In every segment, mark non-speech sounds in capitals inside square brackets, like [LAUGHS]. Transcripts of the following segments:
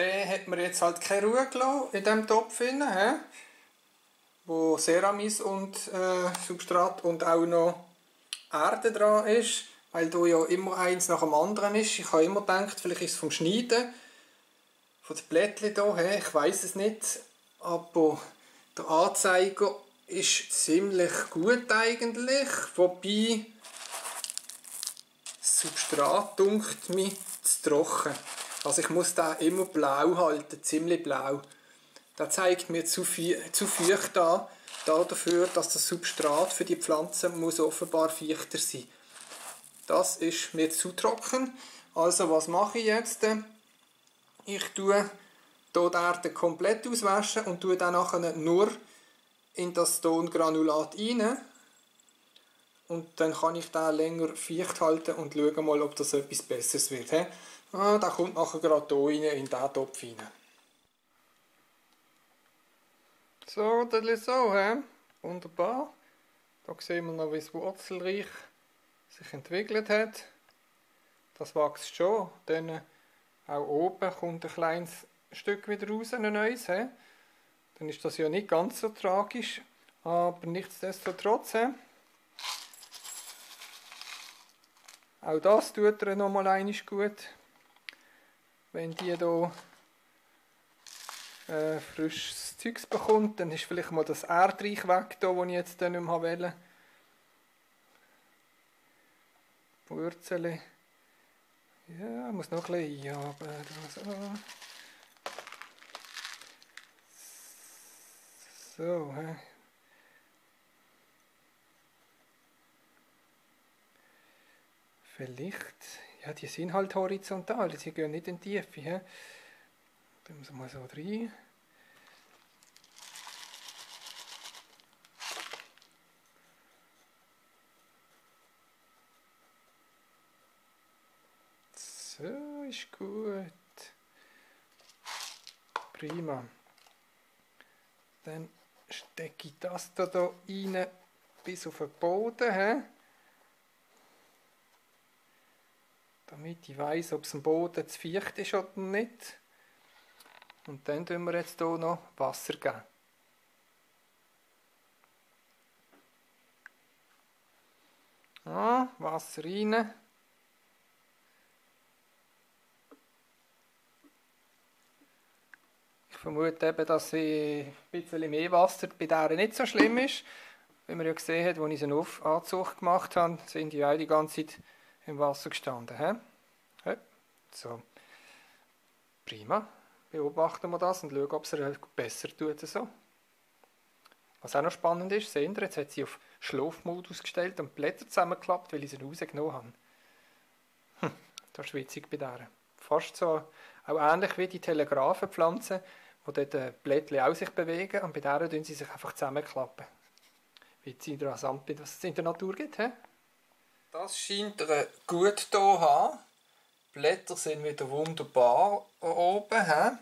der hat mir jetzt halt keine Ruhe gelassen in diesem Topf, drin, he? wo Ceramis und äh, Substrat und auch noch Erde dran ist, weil da ja immer eins nach dem anderen ist. Ich habe immer gedacht, vielleicht ist es vom Schneiden, von den Blättchen hier, he? ich weiß es nicht, aber der Anzeiger ist ziemlich gut eigentlich, wobei das Substrat dunkt mich zu trocken. Also ich muss da immer blau halten, ziemlich blau. Das zeigt mir zu, feucht an, da dafür, dass das Substrat für die Pflanze muss offenbar feuchter sein. Das ist mir zu trocken. Also was mache ich jetzt? Ich tue hier die Erde komplett auswaschen und tue dann nachher nur in das Tongranulat rein. Und dann kann ich da länger feucht halten und schauen mal, ob das etwas Besseres wird. Ah, der kommt nachher gerade hier rein, in diesen Topf rein. So, das ist so, he? wunderbar. Da sehen wir noch, wie das Wurzelreich sich entwickelt hat. Das wächst schon. Dann auch oben kommt ein kleines Stück wieder raus, ein neues. He? Dann ist das ja nicht ganz so tragisch, aber nichtsdestotrotz. He? Auch das tut er nochmal einiges gut wenn die hier äh, frisches Zeugs bekommt, dann ist vielleicht mal das Erdreich weg, das ich jetzt nicht mehr wollte. Wurzeln. Ja, muss noch ein bisschen einhaben. So, so hä. Vielleicht ja, die sind halt horizontal, sie gehen nicht in die Tiefe. He? Da muss man so rein. So, ist gut. Prima. Dann stecke ich das da rein bis auf den Boden. He? Damit ich weiß, ob es am Boden zu feucht ist oder nicht. Und dann tun wir jetzt hier noch Wasser geben. Ah, Wasser rein. Ich vermute eben, dass ein bisschen mehr Wasser bei der nicht so schlimm ist. Wie man ja gesehen hat, als ich einen Anzug gemacht habe, sind die auch die ganze Zeit im Wasser gestanden. He? He? So. Prima. Beobachten wir das und schauen, ob es besser tut. So. Was auch noch spannend ist, sehen Sie, jetzt hat sie auf Schlafmodus gestellt und Blätter zusammengeklappt, weil ich sie rausgenommen habe. Hm, das ist witzig bei der. Fast so, auch ähnlich wie die Telegrafenpflanzen, wo dort die Blättchen auch sich bewegen und bei der tun sie sich einfach zusammenklappen. Witzig interessant, was es in der Natur gibt. He? Das scheint er gut hier zu haben. Die Blätter sind wieder wunderbar oben. He?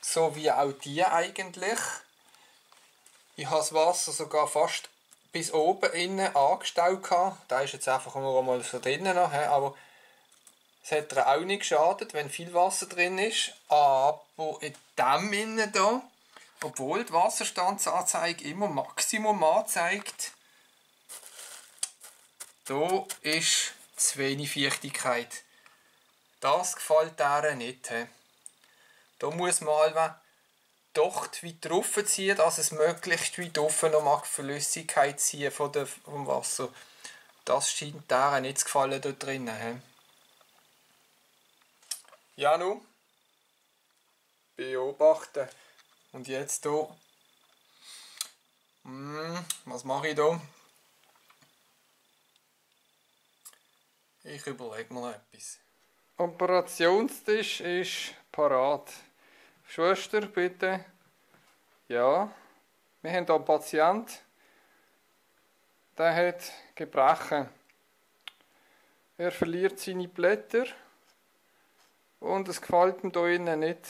So wie auch die eigentlich. Ich habe das Wasser sogar fast bis oben innen angestaut. Da ist jetzt einfach nur einmal so drinnen. Aber es hat auch nicht geschadet, wenn viel Wasser drin ist. Aber in dem innen hier, obwohl die Wasserstandsanzeige immer Maximum anzeigt, hier ist zu wenig Feuchtigkeit. Das gefällt der nicht. He. Da muss man halt Docht weit drauf ziehen, dass es möglichst weit offen noch Flüssigkeit ziehen von der, vom Wasser. Das scheint der nicht zu gefallen da drinnen. He. Ja, nun. Beobachten. Und jetzt hier. Hm, was mache ich hier? Ich überlege mir etwas. Operationstisch ist parat. Schwester, bitte. Ja. Wir haben hier einen Patienten. Der hat Gebrechen. Er verliert seine Blätter. Und es gefällt ihm hier innen nicht.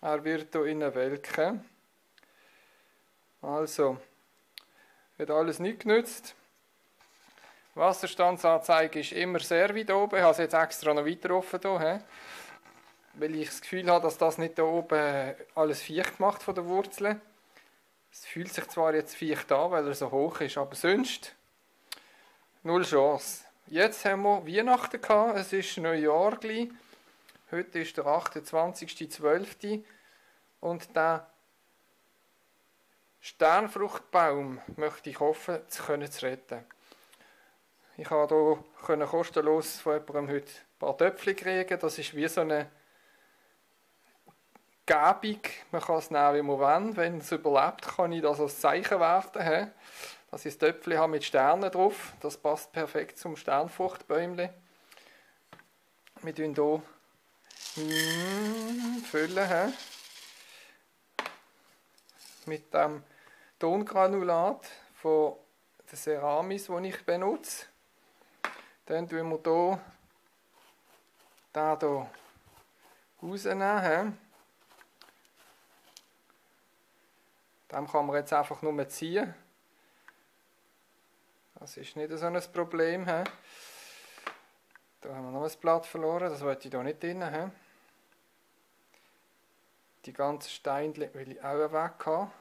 Er wird hier innen welken. Also, hat alles nicht genützt. Wasserstandsanzeige ist immer sehr weit oben. Ich habe es jetzt extra noch weiter offen hier. weil ich das Gefühl habe, dass das nicht da oben alles feucht macht von der Wurzeln. Es fühlt sich zwar jetzt feucht an, weil er so hoch ist, aber sonst null Chance. Jetzt haben wir Weihnachten gehabt, es ist Neujahr gleich. Heute ist der 28.12. und der Sternfruchtbaum möchte ich hoffen, zu retten. Ich habe hier kostenlos von jemandem heute ein paar Töpfe kriegen. Das ist wie so eine Gebung. Man kann es nehmen, wie man will. Wenn es überlebt, kann ich das als Zeichen werfen. Das ist Töpfchen mit Sternen drauf. Das passt perfekt zum Sternfruchtbäumchen. Wir füllen hier füllen. Mit dem Tongranulat von der Ceramis, die ich benutze. Dann tun wir hier den hier rausnehmen. Dem kann man jetzt einfach nur ziehen. Das ist nicht so ein Problem. Da haben wir noch ein Blatt verloren, das wollte ich hier nicht drin. Die ganzen Steine will ich auch weg haben.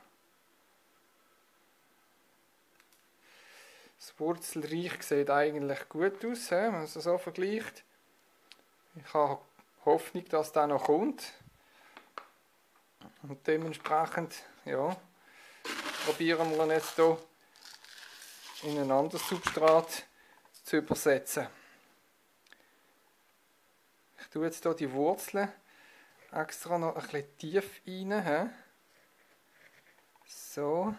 Das Wurzelreich sieht eigentlich gut aus, wenn man es so vergleicht. Ich habe Hoffnung, dass das noch kommt. Und dementsprechend, ja, probieren wir ihn jetzt hier in ein anderes Substrat zu übersetzen. Ich tue jetzt hier die Wurzeln extra noch ein bisschen tief rein. So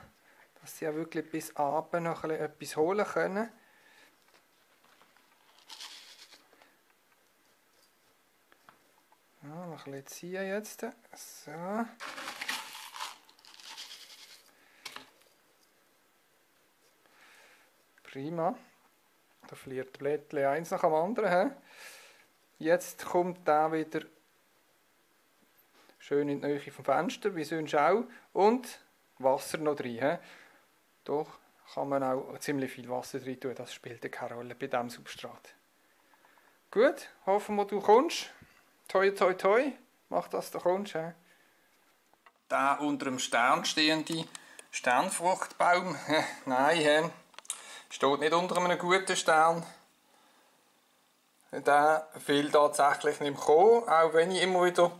dass sie auch wirklich bis abend noch etwas holen können. Ja, noch ein bisschen ziehen jetzt. So. Prima. Da verliert Blättchen eins nach dem anderen. Jetzt kommt da wieder schön in die Nähe vom Fenster, wie sonst auch. Und Wasser noch drin. Doch kann man auch ziemlich viel Wasser drin tun, das spielt keine Rolle bei diesem Substrat. Gut, hoffen wir, du kommst. Toi, toi, toi, mach das, du kommst. He. Der unter dem Stern stehende Sternfruchtbaum, nein, he. steht nicht unter einem guten Stern. Der will tatsächlich nicht kommen, auch wenn ich immer wieder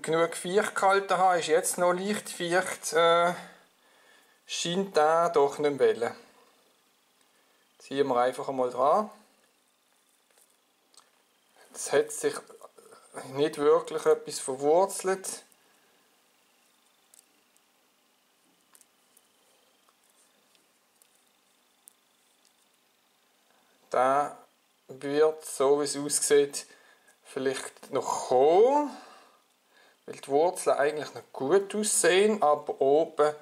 genug Viech gehalten habe, ist jetzt noch leicht Viech. Äh, scheint der doch nicht wollen. Ziehen wir einfach einmal dran. Es hat sich nicht wirklich etwas verwurzelt. Der wird, so wie es aussieht, vielleicht noch kommen, weil die Wurzeln eigentlich noch gut aussehen, aber oben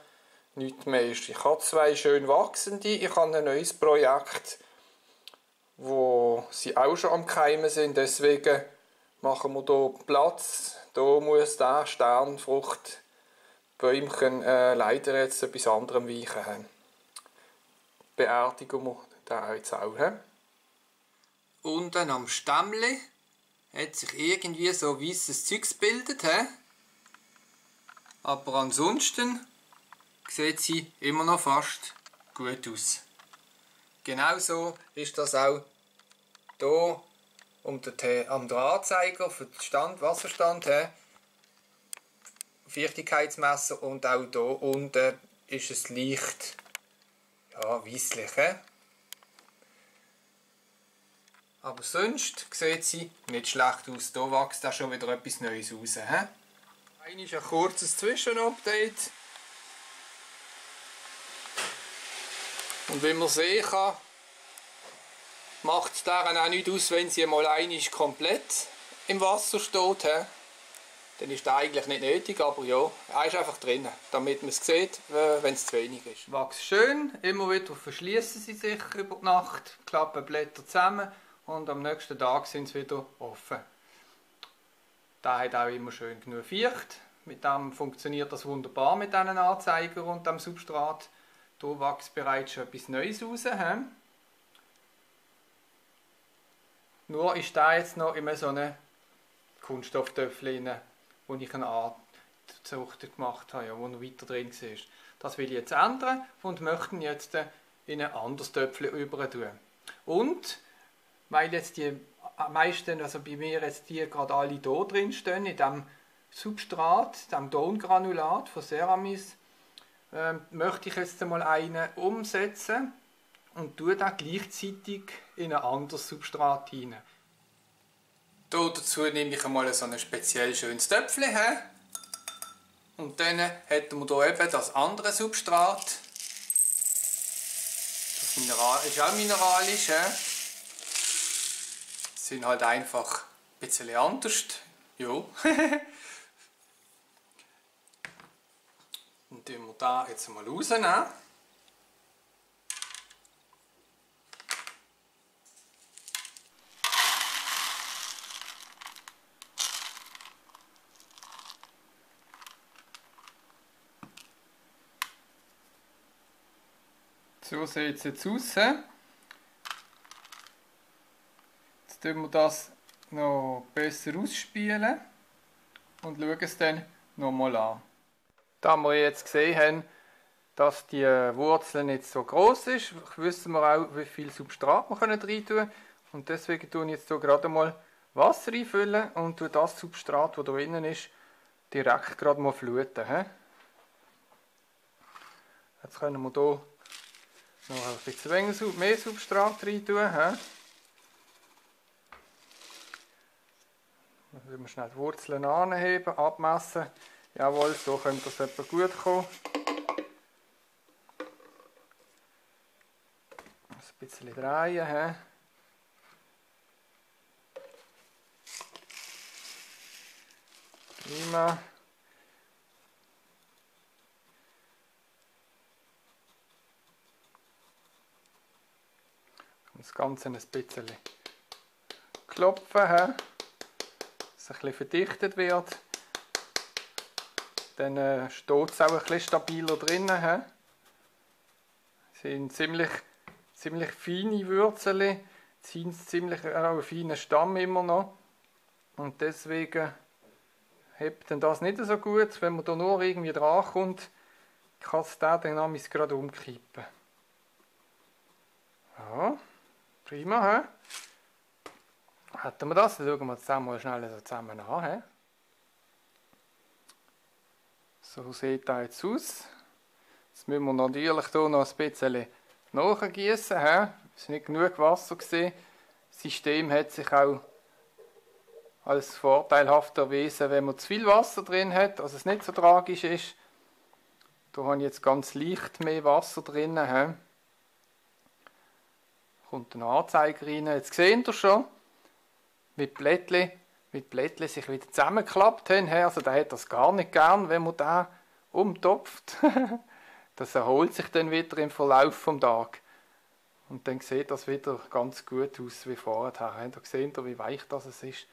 nichts mehr ist. Ich habe zwei schön wachsende, ich habe ein neues Projekt, wo sie auch schon am Keimen sind, deswegen machen wir hier Platz. Hier muss der Sternfruchtbäumchen äh, leider jetzt etwas anderem weichen haben. Beerdigen wir den jetzt auch. He? Unten am Stämmli hat sich irgendwie so weißes Zeugs gebildet. He? Aber ansonsten sieht sie immer noch fast gut aus. Genauso ist das auch hier um den, am Anzeiger für den Stand, Wasserstand her. Feuchtigkeitsmesser und auch hier unten ist es leicht ja, weisslich. Aber sonst sieht sie nicht schlecht aus. Hier wächst auch schon wieder etwas Neues raus. He? Ein ist ein kurzes Zwischenupdate. Und wie man sehen kann, macht es daran auch nicht aus, wenn sie mal einig komplett im Wasser steht. He? Dann ist das eigentlich nicht nötig, aber ja, er ist einfach drin, damit man es sieht, wenn es zu wenig ist. Wächst schön, immer wieder verschließen sie sich über die Nacht, klappen Blätter zusammen und am nächsten Tag sind sie wieder offen. Da hat auch immer schön genug Feucht. Mit dem funktioniert das wunderbar mit diesen Anzeiger und dem Substrat. Hier wächst bereits schon etwas Neues raus. He? Nur ist da jetzt noch in so einem Kunststofftöpfchen rein, wo ich eine Art Zucht gemacht habe, ja, wo noch weiter drin war. Das will ich jetzt ändern und möchte jetzt in ein anderes Töpfchen über tun. Und weil jetzt die meisten, also bei mir jetzt die gerade alle hier drin stehen, in diesem Substrat, dem Tongranulat von Ceramis, äh, möchte ich jetzt einmal einen umsetzen und tue dann gleichzeitig in ein anderes Substrat hinein. dazu nehme ich einmal so ein speziell schönes Töpfchen her. Und dann hätten wir hier eben das andere Substrat. Das Mineral ist auch mineralisch. He? sind halt einfach ein bisschen anders. Jo. [LAUGHS] tun wir da jetzt mal rausnehmen. So sieht es jetzt aus. Jetzt tun wir das noch besser ausspielen und schauen es dann nochmal an. Da wir jetzt gesehen haben, dass die Wurzel nicht so groß ist, wissen wir auch, wie viel Substrat wir rein tun können. Und deswegen tun jetzt hier gerade mal Wasser einfüllen und tue das Substrat, das da drinnen ist, direkt gerade mal fluten. Jetzt können wir hier noch ein bisschen mehr Substrat rein tun. Dann müssen wir schnell die Wurzeln anheben, abmessen. Jawohl, so könnte das etwa gut kommen. Ein bisschen drehen. He? Prima. das Ganze ein bisschen klopfen, dass es ein bisschen verdichtet wird. Dann äh, steht es auch bisschen stabiler drinnen. Es sind ziemlich, ziemlich feine Wurzeln, ziehen ziemlich auch einen feinen Stamm immer noch. Und deswegen hebt das nicht so gut. Wenn man da nur irgendwie dran kommt, kann es den dann gerade umkippen. Ja. Prima, hä? Hätten wir das? Dann schauen wir zusammen mal schnell so zusammen an. He? So sieht das jetzt aus. Jetzt müssen wir natürlich hier noch ein bisschen nachgießen. Es ist nicht genug Wasser gesehen. Das System hat sich auch als vorteilhaft erwiesen, wenn man zu viel Wasser drin hat, also es nicht so tragisch ist. Da habe ich jetzt ganz leicht mehr Wasser drin. He? kommt ein Anzeiger rein. Jetzt seht ihr schon, die Blättchen, wie die Blättchen sich wieder zusammengeklappt haben. Also der hat das gar nicht gern, wenn man da umtopft. [LAUGHS] das erholt sich dann wieder im Verlauf vom Tag. Und dann sieht das wieder ganz gut aus wie vorher. Da seht ihr, wie weich das ist.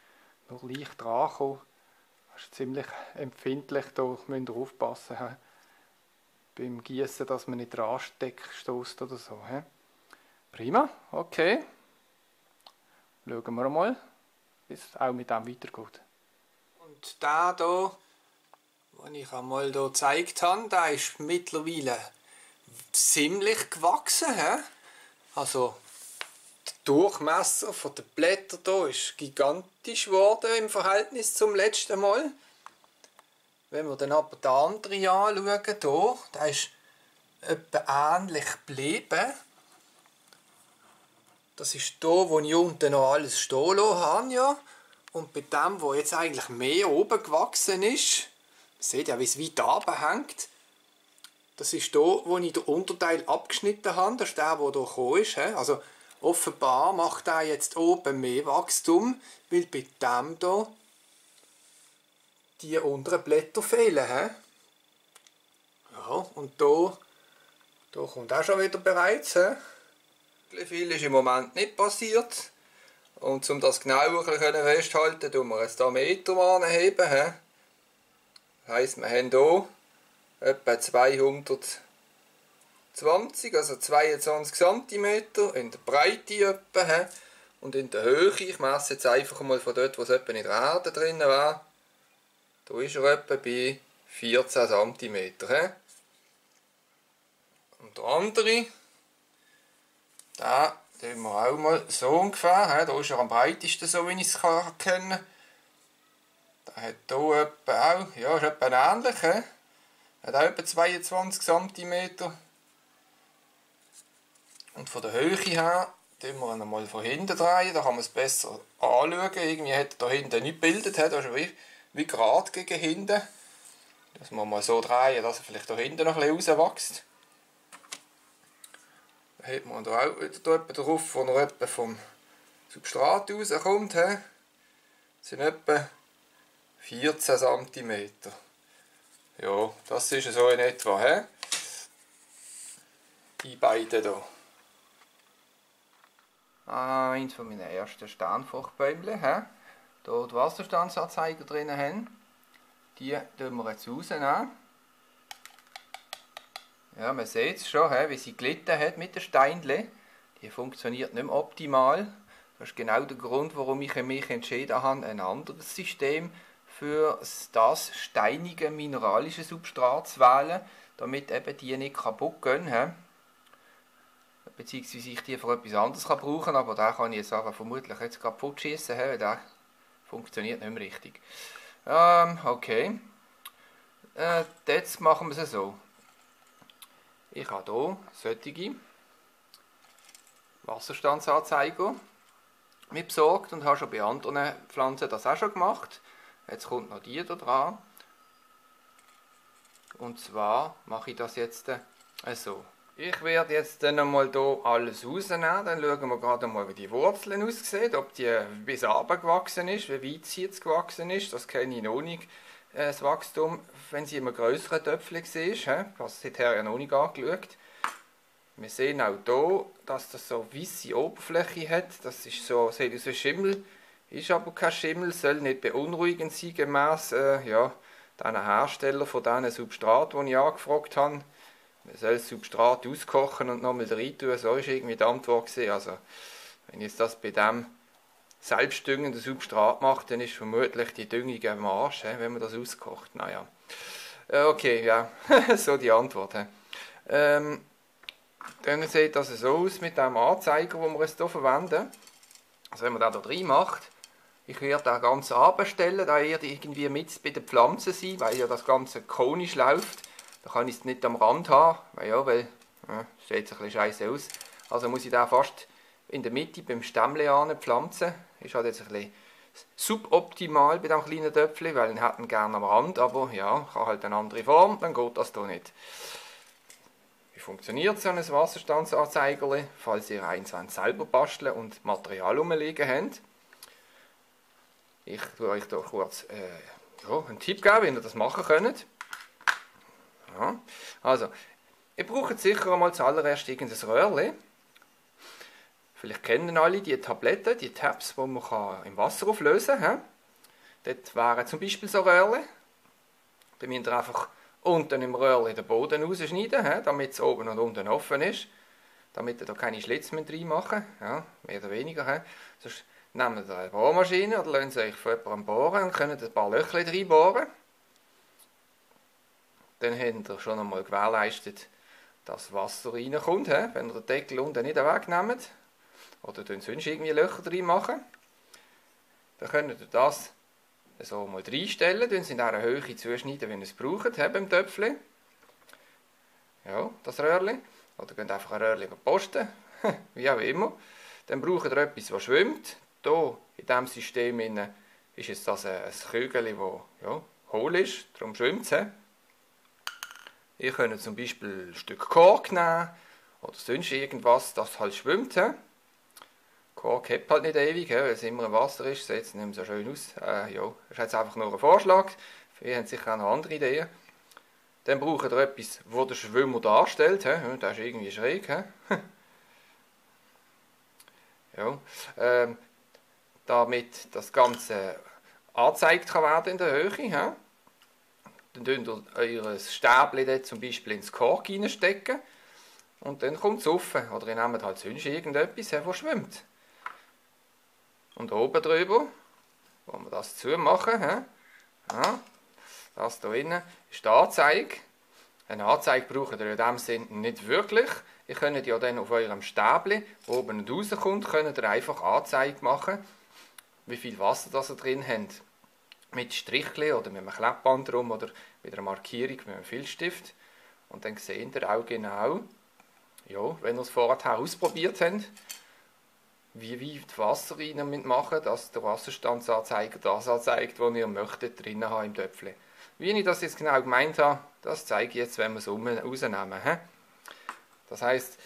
Nur leicht dran Das ist ziemlich empfindlich, da müsst ihr aufpassen. Beim Gießen, dass man nicht dran stößt oder so. Prima, okay. Schauen wir mal, es auch mit dem weitergeht. Und der hier, den ich einmal hier gezeigt habe, der ist mittlerweile ziemlich gewachsen. He? Also der Durchmesser der Blätter hier ist gigantisch geworden im Verhältnis zum letzten Mal. Wenn wir dann aber den anderen anschauen, hier, der ist etwa ähnlich geblieben. Das ist da, wo ich unten noch alles stehen habe. Ja. Und bei dem, wo jetzt eigentlich mehr oben gewachsen ist, seht ihr, wie es weit oben hängt. Das ist da, wo ich den Unterteil abgeschnitten habe. Das ist der, der hier gekommen ist. Also offenbar macht er jetzt oben mehr Wachstum, weil bei dem hier die unteren Blätter fehlen. Ja, und da, da kommt auch schon wieder bereits. Viel ist im Moment nicht passiert. Und um das genauer festzuhalten, tun wir hier Meter anheben. Das heisst, wir haben hier etwa 220, also 22 cm in der Breite etwa. Und in der Höhe, ich messe jetzt einfach mal von dort, wo es etwa in der Erde drin war, da ist er etwa bei 14 cm. He? Und der andere, da tun wir auch mal so ungefähr. Da ist er am breitesten, so wie ich es kann. Der hat hier etwa auch, ja, ist etwa ähnlich. He? Hat auch etwa 22 cm. Und von der Höhe her tun wir ihn mal von hinten drehen, da kann man es besser anschauen. Irgendwie hat er da hinten nicht gebildet, da ist er wie, wie gerade gegen hinten. Muss man mal so drehen, dass er vielleicht da hinten noch ein bisschen rauswächst. Hat man da auch wieder drauf, wo er etwa vom Substrat rauskommt. Das sind etwa 14 cm. Ja, das ist so in etwa. He? Die beiden hier. Ah, eins von meinen ersten Sternfruchtbäumchen. Hier die Wasserstandsanzeiger drin haben. Die tun wir jetzt rausnehmen. Ja, man sieht es schon, wie sie gelitten hat mit den Steinchen. Die funktioniert nicht mehr optimal. Das ist genau der Grund, warum ich mich entschieden habe, ein anderes System für das steinige mineralische Substrat zu wählen, damit eben die nicht kaputt gehen beziehungsweise ich die für etwas anderes kann brauchen aber da kann ich jetzt aber vermutlich jetzt kaputt schießen, weil der funktioniert nicht mehr richtig. Ähm, okay. Äh, jetzt machen wir es so. Ich habe hier solche Wasserstandsanzeiger mit besorgt und habe schon bei anderen Pflanzen das auch schon gemacht. Jetzt kommt noch die da dran. Und zwar mache ich das jetzt äh, so. Ich werde jetzt dann einmal hier alles rausnehmen, dann schauen wir gerade mal, wie die Wurzeln aussehen, ob die bis runter gewachsen ist, wie weit sie jetzt gewachsen ist, das kenne ich noch nicht, äh, das Wachstum, wenn sie immer größeren Töpfchen war, was seither ja noch nicht angeschaut. Wir sehen auch hier, dass das so weiße Oberfläche hat, das ist so, sieht aus wie Schimmel, ist aber kein Schimmel, soll nicht beunruhigend sein, gemäß äh, ja, den Hersteller von diesen Substraten, die ich angefragt habe man soll das Substrat auskochen und nochmal rein tun. So war irgendwie die Antwort. Gewesen. Also, wenn ich das bei dem selbstdüngenden Substrat mache, dann ist vermutlich die Düngung am Arsch, wenn man das auskocht. Naja. Äh, okay, ja, [LAUGHS] so die Antwort. Ähm, dann sieht das so aus mit dem Anzeiger, den wir jetzt hier verwenden. Also wenn man da rein macht, ich werde das Ganze abstellen, da wird irgendwie mit bei den Pflanzen sein, weil ja das Ganze konisch läuft. Da kann ich es nicht am Rand haben, weil ja, weil ja, sieht ein bisschen scheiße aus. Also muss ich da fast in der Mitte beim Stämmle pflanzen. Ist halt jetzt ein bisschen suboptimal bei diesem kleinen Töpfchen, weil ihn gerne am Rand, aber ja, habe halt eine andere Form, dann geht das hier nicht. Wie funktioniert so ein Wasserstandsanzeiger, falls ihr eins selber basteln und Material rumliegen habt? Ich tue euch hier kurz äh, ja, einen Tipp geben, wie ihr das machen könnt. Ja. Also, ihr braucht sicher einmal zuallererst irgendein Röhrchen. Vielleicht kennen alle die Tabletten, die Tabs, die man im Wasser auflösen kann. Dort wären zum Beispiel so Röhrchen. Da müsst ihr einfach unten im Röhrchen den Boden rausschneiden, damit es oben und unten offen ist. Damit ihr da keine Schlitze reinmachen müsst. Ja, mehr oder weniger. Sonst nehmt ihr eine Bohrmaschine oder lasst euch von jemandem bohren und könnt ein paar Löcher reinbohren dann habt ihr schon einmal gewährleistet, dass Wasser reinkommt, wenn ihr den Deckel unten nicht wegnehmt. Oder sonst irgendwie Löcher drin machen. Dann könnt ihr das so mal reinstellen, dann in dieser Höhe zuschneiden, wenn ihr es braucht, beim Töpfchen. Ja, das Röhrchen. Oder könnt einfach ein Röhrchen posten, [LAUGHS] wie auch immer. Dann braucht ihr etwas, das schwimmt. Hier, in diesem System ist jetzt das ein Kügel, das ja, hohl ist, darum schwimmt es. Ihr könnt zum Beispiel ein Stück Kork nehmen oder sonst irgendwas, das halt schwimmt. Kork hat halt nicht ewig, he? weil es immer im Wasser ist, sieht es nicht mehr so schön aus. Äh, ja, das ist jetzt einfach nur ein Vorschlag. Wir haben sicher auch noch andere Ideen. Dann braucht ihr etwas, das der Schwimmer darstellt. He? Das ist irgendwie schräg. He? [LAUGHS] ja, ähm, damit das Ganze angezeigt kann werden in der Höhe. He? Dann könnt ihr euer Stäbchen zum Beispiel ins Kork reinstecken und dann kommt es rauf. Oder ihr nehmt halt sonst irgendetwas, das schwimmt. Und oben drüber, wo wir das zumachen, ja, das hier innen ist die Anzeige. Eine Anzeige braucht ihr in diesem Sinne nicht wirklich. Ihr könnt ja dann auf eurem Stäbli, wo oben und rauskommt, könnt ihr einfach Anzeige machen, wie viel Wasser das ihr drin habt. Mit Strichli oder mit einem Kleppband drum oder mit einer Markierung mit einem Filzstift. Und dann seht ihr auch genau, ja, wenn ihr es vorher ausprobiert habt, wie weit Wasser rein machen, dass der Wasserstandsanzeiger das anzeigt, was ihr möchtet drin haben im Töpfchen. Wie ich das jetzt genau gemeint habe, das zeige ich jetzt, wenn wir es rausnehmen. Das heißt,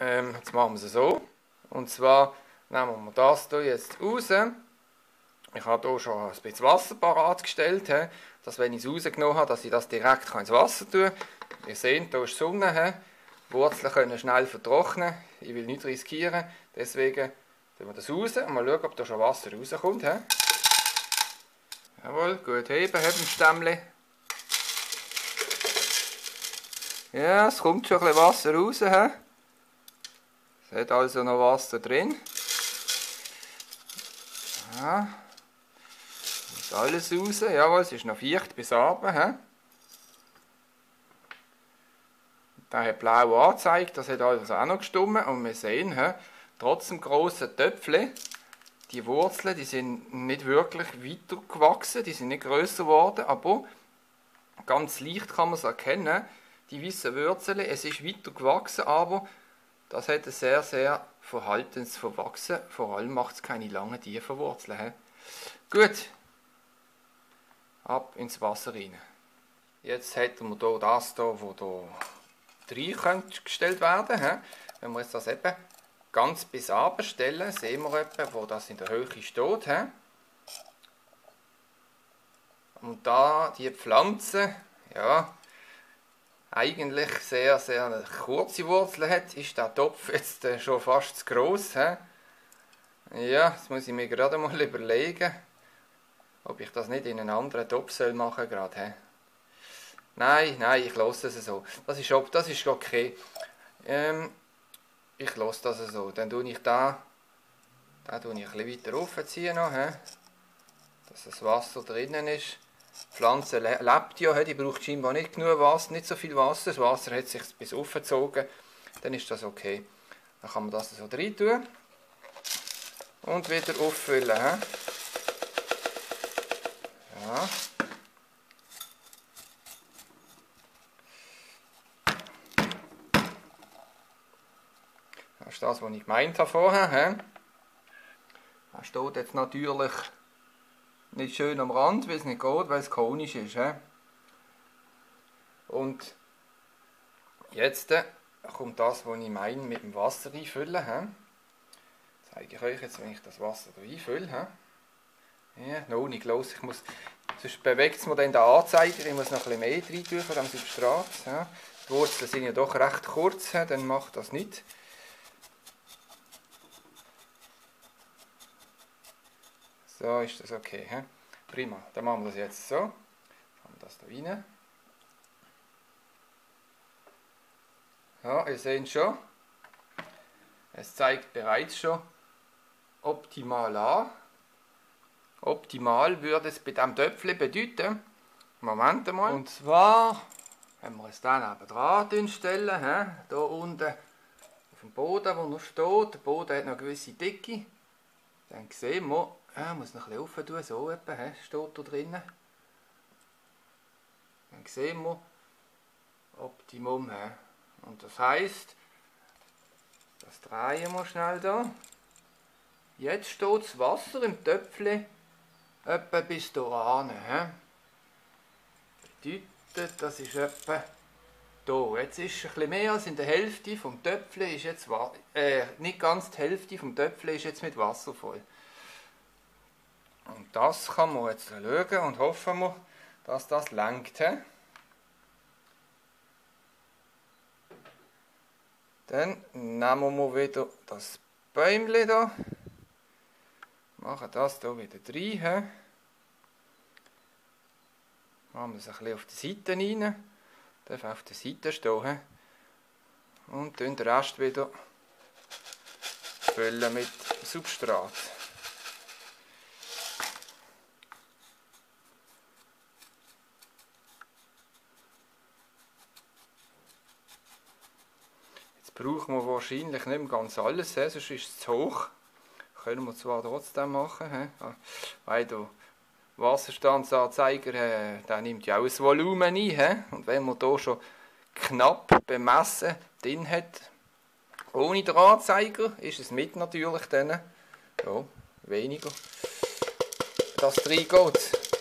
ähm, jetzt machen wir es so. Und zwar nehmen wir das hier jetzt raus. Ich habe hier schon ein bisschen Wasser parat gestellt, dass wenn ich es rausgenommen habe, dass ich das direkt ins Wasser tun kann. Ihr seht, hier ist Sonne. Die Wurzeln können schnell vertrocknen. Ich will nichts riskieren. Deswegen tun wir das raus und mal schauen, ob da schon Wasser rauskommt. Jawohl, gut heben, heben Stämmchen. Ja, es kommt schon ein Wasser raus. He? Es hat also noch Wasser drin. Ja. Ist alles raus. Jawohl, es ist noch feucht bis Abend. He? Hat blau angezeigt, das hat alles auch noch gestimmt. Und wir sehen, he, trotz dem grossen Töpfchen, die Wurzeln, die sind nicht wirklich weiter gewachsen, die sind nicht größer geworden, aber ganz leicht kann man es erkennen, die weißen Wurzeln, es ist weiter gewachsen, aber das hat sehr, sehr verhaltensverwachsen. Vor allem macht es keine langen, tiefen Wurzeln. He? Gut, ab ins Wasser rein. Jetzt hätten wir hier das hier, wo hier gestellt werden könnte. Wenn wir jetzt das eben ganz bis stellen, sehen wir etwa, wo das in der Höhe steht. He? Und da die Pflanze, ja, eigentlich sehr, sehr kurze Wurzeln hat, ist der Topf jetzt äh, schon fast zu gross. He? Ja, jetzt muss ich mir gerade mal [LAUGHS] überlegen, ob ich das nicht in einen anderen Topf soll machen soll. Nein, nein, ich lasse es so. Das ist, das ist okay. Ähm, ich lasse das so. Dann tue ich da, da tue ich ein weiter raufziehen noch, dass das Wasser drinnen ist. Die Pflanze lebt ja, die braucht scheinbar nicht genug Wasser, nicht so viel Wasser. Das Wasser hat sich bis aufgezogen, dann ist das okay. Dann kann man das so rein tun und wieder auffüllen. Ja. Das ist das, was ich gemeint habe vorher. He? Das steht jetzt natürlich nicht schön am Rand, weil es nicht geht, weil es konisch ist. He? Und jetzt äh, kommt das, was ich meine, mit dem Wasser einfüllen. He? Zeige ich euch jetzt, wenn ich das Wasser da einfülle. Ja, noch nicht los. Ich muss, sonst bewegt es mir dann den Anzeiger. Ich muss noch ein bisschen mehr rein tun von dem Substrat. Die Wurzeln sind ja doch recht kurz, dann macht das nicht. So ist das okay. He? Prima. Dann machen wir das jetzt so. Haben das da rein. Ja, ihr seht schon. Es zeigt bereits schon optimal an. Optimal würde es bei diesem Töpfchen bedeuten. Moment mal. Und zwar, wenn wir es dann eben dran stellen, he, hier unten auf dem Boden, wo noch steht, der Boden hat noch eine gewisse Dicke, dann sehen wir, ja, muss noch ein bisschen tun, so etwa, he, steht da drinnen. Dann sehen wir Optimum. He. Und das heisst, das drehen wir schnell da. Jetzt steht das Wasser im Töpfchen etwa bis hier an. Bedeutet, das ist etwa hier. Jetzt ist bisschen mehr als in der Hälfte vom Töpfchen ist jetzt äh, nicht ganz die Hälfte vom Töpfchen ist jetzt mit Wasser voll. Das kann man jetzt schauen und hoffen wir, dass das lenkt. Dann nehmen wir wieder das Bäumchen hier, machen das hier wieder rein. Machen wir es ein bisschen auf die Seite rein, darf auf der Seite stehen. Und den Rest wieder füllen mit Substrat. Brauchen wir wahrscheinlich nicht mehr ganz alles, sonst ist es zu hoch. Können wir zwar trotzdem machen, ah, weil der Wasserstandsanzeiger der nimmt ja auch das Volumen ein. Und wenn man hier schon knapp bemessen drin hat, ohne den Anzeiger, ist es mit natürlich dann ja, weniger, das reingeht.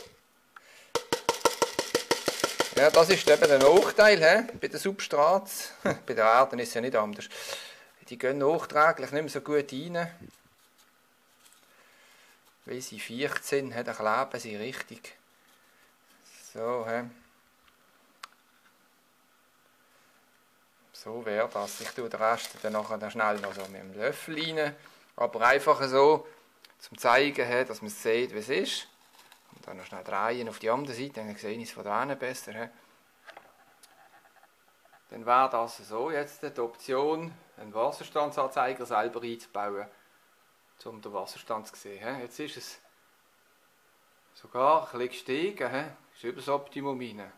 Ja, das ist eben der Nachteil he? bei den Substrats. [LAUGHS] bei der Erde ist es ja nicht anders. Die gehen nachträglich nicht mehr so gut rein. Weil sie 14 sind, dann kleben sie richtig. So, he? So wäre das. Ich tue den Rest dann nachher schnell noch so mit dem Löffel rein. Aber einfach so, zum zeigen, dass man sieht, wie es ist. Dann noch schnell drehen auf die andere Seite, dann sehe ich es von da besser. Dann wäre das so jetzt die Option, einen Wasserstandsanzeiger selber einzubauen, um den Wasserstand zu sehen. Jetzt ist es sogar ein bisschen gestiegen, ist über das Optimum rein.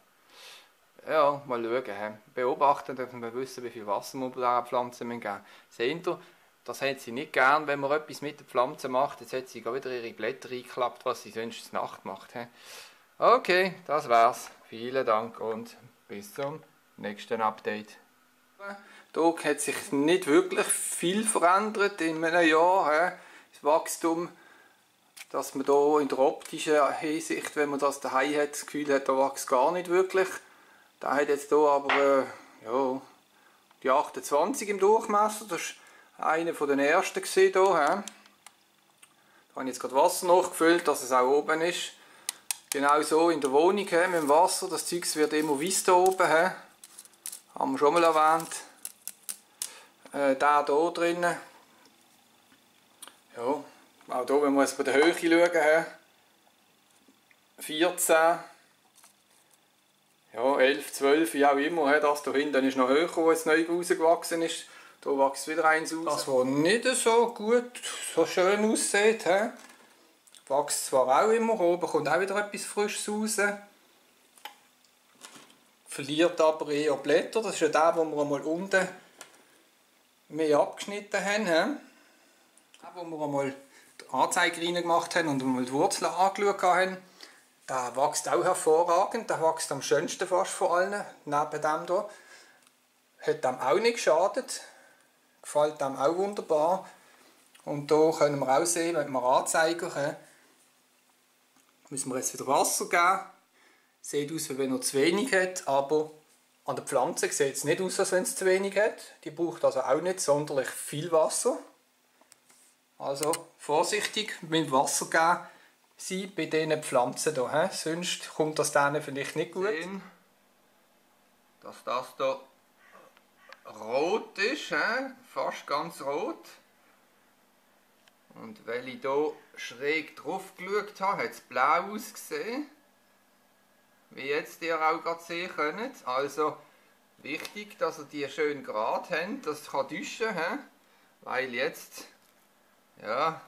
Ja, mal schauen. Beobachten, dass wir wissen, wie viel Wasser wir der Pflanze geben Seht ihr, das hat sie nicht gern, wenn man etwas mit der Pflanze macht. Jetzt hat sie wieder ihre Blätter eingeklappt, was sie sonst Nacht macht. Okay, das war's. Vielen Dank und bis zum nächsten Update. Hier hat sich nicht wirklich viel verändert in einem Jahr. Das Wachstum, dass man hier in der optischen Hinsicht, wenn man das daheim hat, das Gefühl hat, da wächst gar nicht wirklich. Der hat jetzt hier aber äh, ja, die 28 im Durchmesser. Das ist einer von den ersten gesehen hier. Da habe ich jetzt gerade Wasser nachgefüllt, dass es auch oben ist. Genau so in der Wohnung mit dem Wasser. Das Zeug wird immer weiss hier oben. He. Haben wir schon mal erwähnt. Äh, der hier drinnen. Ja, auch hier, wenn wir jetzt bei der Höhe schauen. He. 14 ja, 11, 12, wie auch immer, das da hinten ist noch höher, wo es neu rausgewachsen ist. Da wächst wieder eins raus. Das, was nicht so gut, so schön aussieht, he? wächst zwar auch immer, oben kommt auch wieder etwas Frisches raus. Verliert aber eher Blätter, das ist ja der, den wir einmal unten mehr abgeschnitten haben. He? Wo wir einmal die Anzeige rein gemacht haben und einmal die Wurzeln angeschaut haben. Der wächst auch hervorragend, der wächst am schönsten fast von allen, neben dem hier. Hat dem auch nicht geschadet, gefällt dem auch wunderbar. Und hier können wir auch sehen, wenn wir Anzeiger haben, müssen wir jetzt wieder Wasser geben. Sieht aus, wie wenn er zu wenig hat, aber an der Pflanze sieht es nicht aus, als wenn es zu wenig hat. Die braucht also auch nicht sonderlich viel Wasser. Also vorsichtig mit Wasser geben sein bei diesen Pflanzen hier. Sonst kommt das denen vielleicht nicht gut. Sehen, dass das hier rot ist, he? fast ganz rot. Und weil ich hier schräg drauf geschaut habe, hat es blau ausgesehen. Wie jetzt ihr auch gerade sehen könnt. Also wichtig, dass ihr die schön gerade habt. Das kann täuschen, he? weil jetzt ja,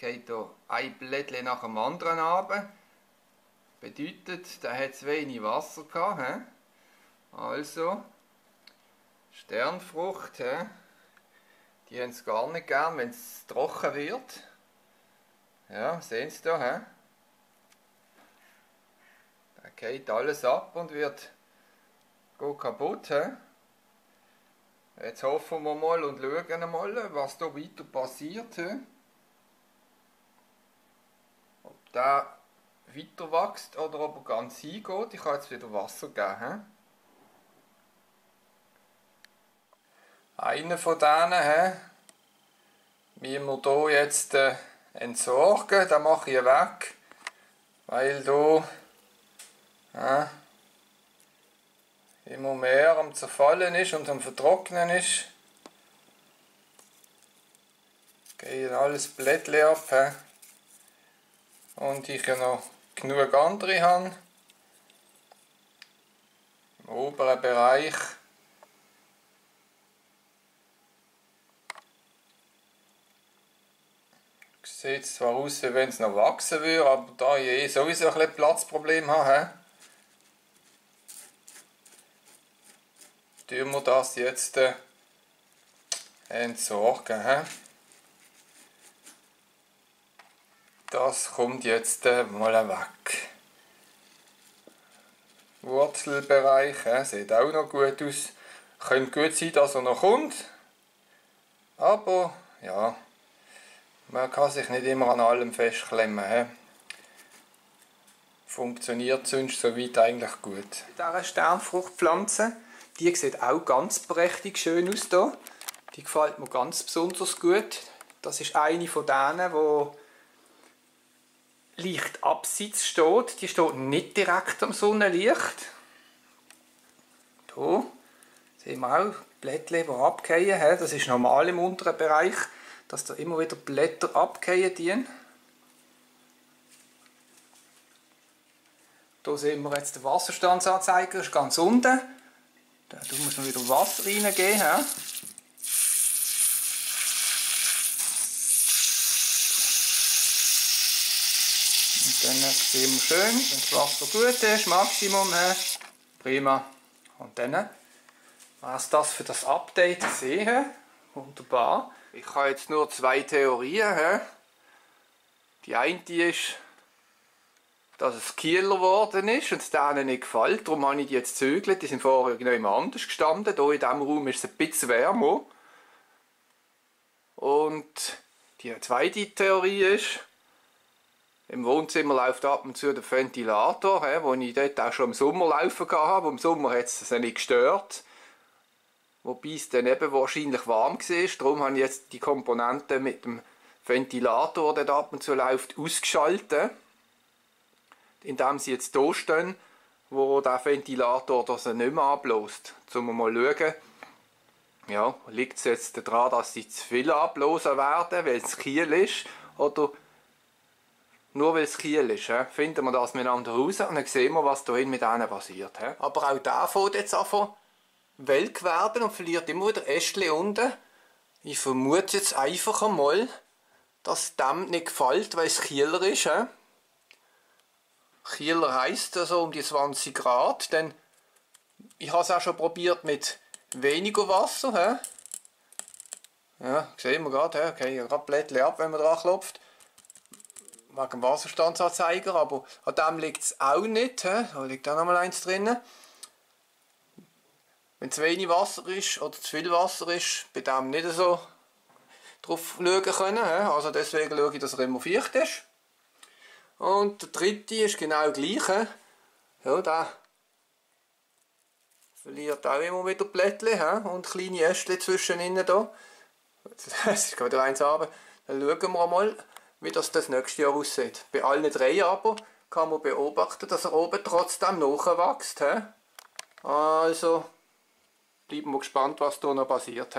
geht hier ein Blättchen nach dem anderen runter. Bedeutet, da hat es wenig Wasser gehabt. He? Also, Sternfrucht, he? die haben es gar nicht gern, wenn es trocken wird. Ja, sehen Sie da, he? da geht alles ab und wird geht kaputt. He? Jetzt hoffen wir mal und schauen mal, was da weiter passiert. He? der weiter wächst oder ob er ganz hingeht. Ich kann jetzt wieder Wasser geben. He? Einen von denen he? müssen wir hier jetzt äh, entsorgen. Den mache ich weg, weil hier äh, immer mehr am Zerfallen ist und am Vertrocknen ist. Gehen alles Blättchen ab. He? und ich ja noch genug andere habe. Im oberen Bereich Sieht zwar aus, wie wenn es noch wachsen würde, aber da ich eh sowieso ein bisschen Platzproblem habe, tun wir das jetzt äh, entsorgen. He? Das kommt jetzt äh, mal weg. Wurzelbereich, he? sieht auch noch gut aus. Könnte gut sein, dass er noch kommt. Aber ja, man kann sich nicht immer an allem festklemmen. He? Funktioniert sonst soweit eigentlich gut. Diese Sternfruchtpflanze, die sieht auch ganz prächtig schön aus hier. Die gefällt mir ganz besonders gut. Das ist eine von denen, die leicht abseits steht. Die steht nicht direkt am Sonnenlicht. Hier sehen wir auch Blättchen, die abgehen. Das ist normal im unteren Bereich, dass da immer wieder Blätter abgehen. Hier sehen wir jetzt den Wasserstandsanzeiger, das ist ganz unten. Da muss man wieder Wasser reingeben. Und dann sehen wir schön, wenn das Wasser gut ist, Maximum. Prima. Und dann was das für das Update sehen. Wunderbar. Ich habe jetzt nur zwei Theorien. Die eine ist, dass es Kieler geworden ist und es denen nicht gefällt. Darum habe ich die jetzt zügelt. Die sind vorher irgendjemand anders gestanden. Hier in diesem Raum ist es ein bisschen wärmer. Und die zweite Theorie ist, im Wohnzimmer läuft ab und zu der Ventilator, den ich dort auch schon im Sommer laufen habe. Im Sommer hat es nicht gestört. Wobei es dann eben wahrscheinlich warm war. Darum habe ich jetzt die Komponente mit dem Ventilator, der ab und zu läuft, ausgeschaltet indem sie jetzt hier stehen, wo der Ventilator das nicht mehr abbläst. Um mal schauen, ja, liegt es jetzt daran, dass sie zu viel abblasen werden, weil es Kiel ist, oder nur weil es Kiel ist. He? Finden wir das miteinander raus und dann sehen wir, was hier mit denen passiert. He? Aber auch der fängt jetzt an welk werden und verliert immer wieder Ästchen unten. Ich vermute jetzt einfach einmal, dass dem nicht gefällt, weil es Kieler ist. He? Kieler heisst also um die 20 Grad, denn ich habe es auch schon probiert mit weniger Wasser. He? Ja, sehen wir gerade, okay, gerade Blättchen ab, wenn man dran klopft. Wegen dem Wasserstandsanzeiger, aber an dem liegt es auch nicht. He? Da liegt auch noch mal eins drin. Wenn zu wenig Wasser ist oder zu viel Wasser ist, bei dem nicht so drauf schauen können. Also deswegen schaue ich, dass er immer feucht ist. Und der dritte ist genau gleich. Ja, der verliert auch immer wieder Blättchen und kleine Ästchen zwischen ihnen da. Jetzt geht wieder eins runter. Dann schauen wir mal, wie das das nächste Jahr aussieht. Bei allen drei aber kann man beobachten, dass er oben trotzdem nachwächst. Also bleiben wir gespannt, was da noch passiert.